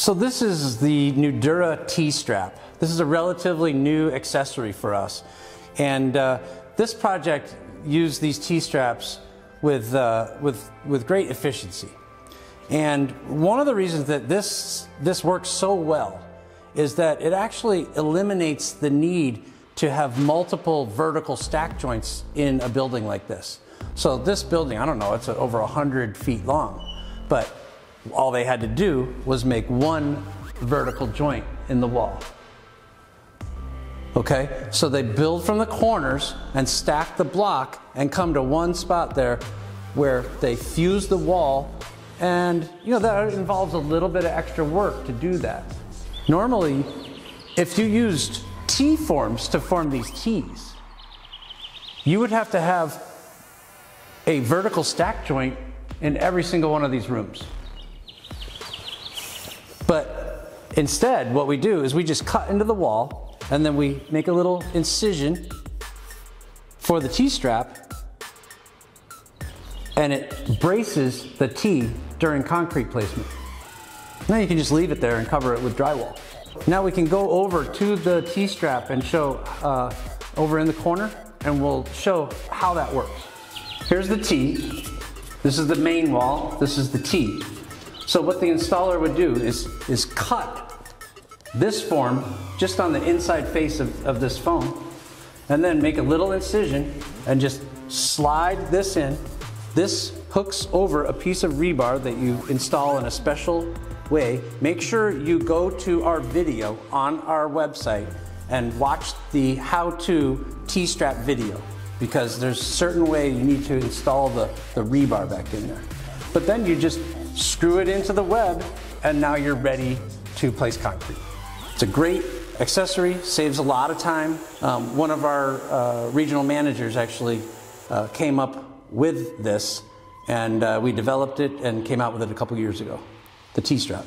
So this is the Nudura T-strap. This is a relatively new accessory for us. And uh, this project used these T-straps with, uh, with, with great efficiency. And one of the reasons that this, this works so well is that it actually eliminates the need to have multiple vertical stack joints in a building like this. So this building, I don't know, it's over 100 feet long, but all they had to do was make one vertical joint in the wall. Okay, so they build from the corners and stack the block and come to one spot there where they fuse the wall and you know that involves a little bit of extra work to do that. Normally, if you used T-forms to form these T's, you would have to have a vertical stack joint in every single one of these rooms. But instead, what we do is we just cut into the wall and then we make a little incision for the T-strap and it braces the T during concrete placement. Now you can just leave it there and cover it with drywall. Now we can go over to the T-strap and show uh, over in the corner and we'll show how that works. Here's the T. This is the main wall. This is the T. So what the installer would do is, is cut this form just on the inside face of, of this foam and then make a little incision and just slide this in. This hooks over a piece of rebar that you install in a special way. Make sure you go to our video on our website and watch the how-to T-strap video because there's a certain way you need to install the, the rebar back in there. But then you just screw it into the web, and now you're ready to place concrete. It's a great accessory, saves a lot of time. Um, one of our uh, regional managers actually uh, came up with this, and uh, we developed it and came out with it a couple years ago, the T-strap.